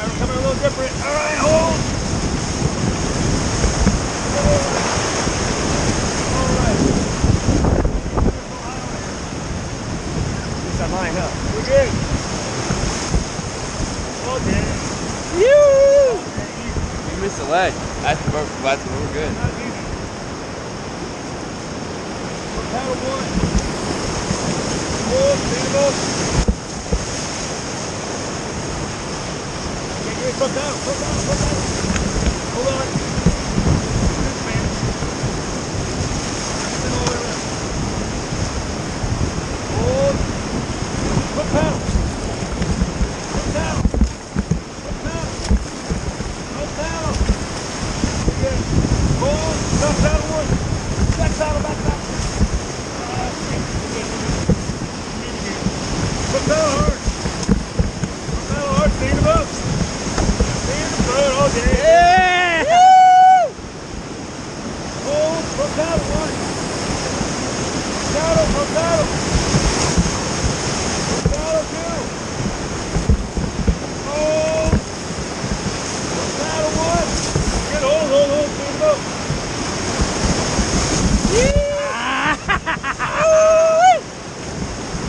Alright, we're coming a little different. Alright, hold. Alright. At least I'm high enough. We're good. Okay. You easy. missed the leg. That's where, that's we're good. We're paddle one. Hold, stand up. Put down, put down, put down. Hold on. This man. Spin all the way around. Hold. Put paddle. Put down. Put down. Put down. Good. Hold. Stop paddle one. Back paddle, back paddle. Ah, shit. Good, good. Need to get- Put paddle hard. Put paddle hard. Stand him up. Stand him good. Okay. Yeah! Hold. Put paddle one. Paddle. Put paddle. Put paddle two. Hold. Put paddle one. Get hold, hold, hold. Stand him up.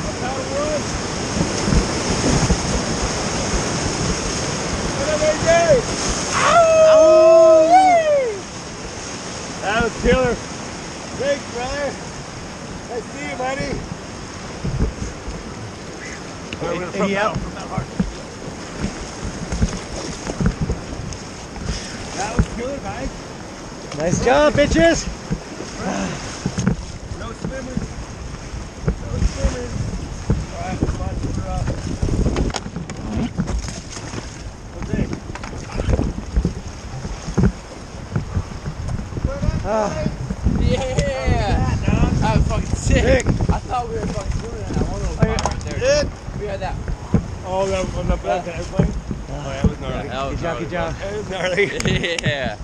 Put paddle one. Get him, AJ. That was killer. Thanks, brother. Nice to see you, buddy. All right, we're gonna front Any pedal, hard. That was killer, guys. Nice job, bitches. No swimmers. No swimmers. All right, come on, we're up. Okay. Ah, Yeah! That, That was fucking sick. Rick. I thought we were fucking swimming in that one little right there. Did? We had that. Oh, that on the back of the airplane? Oh, that was gnarly. that was good job, good job. That was gnarly. Yeah.